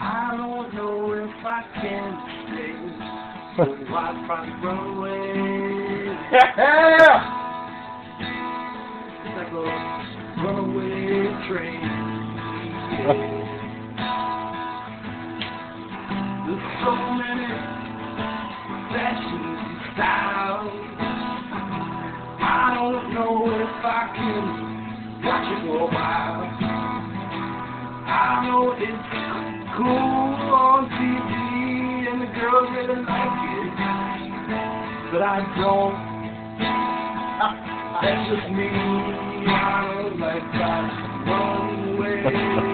I don't know if I can stay. So I a runaway train. There's so many fashions and styles. I don't know if I can watch it for a while. I know it's cool on TV and the girls really like it, but I don't. That's just me. I like that one way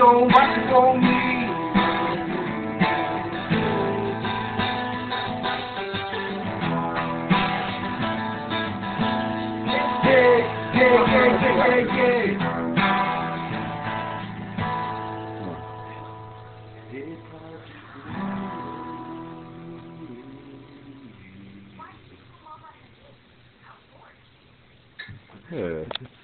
don't watch it yeah, yeah. Yeah.